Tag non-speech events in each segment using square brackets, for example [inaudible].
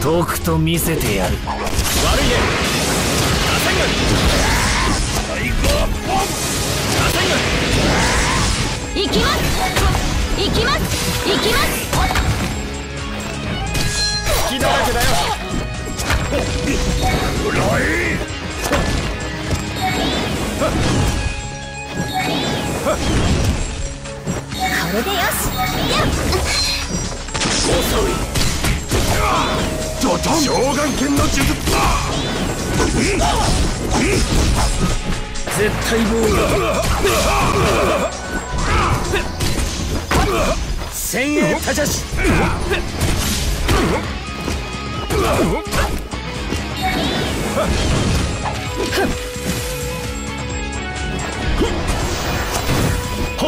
とくと見せてやる悪いねアサイガン最後はボンアサイガン行きます行きます行きます隙だらけだようらいこれでよし遅いドトン召喚剣の術絶対防御先鋭他者し。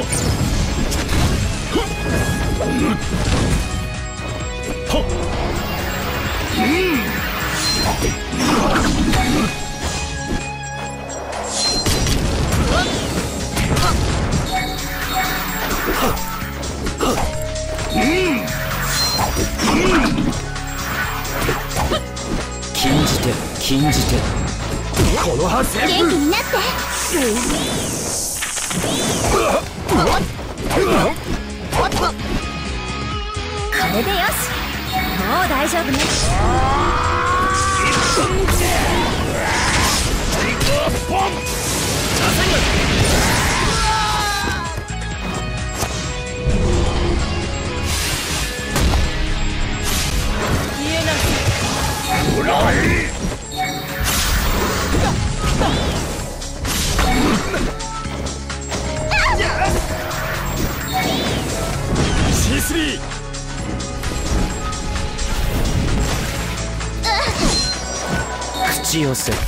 っ禁じて禁じて。この発生元気になって。こ [laughs] れでよし。もう大丈夫ね。スリー口寄せ。悪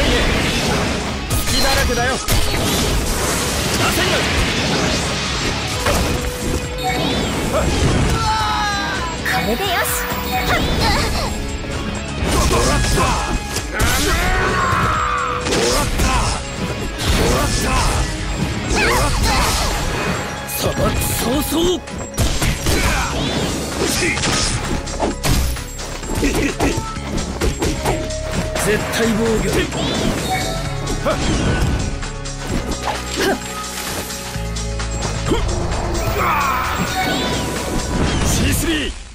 いね。隙だらけだよ。焦るこれでよった砂漠早々絶対防御はっ C3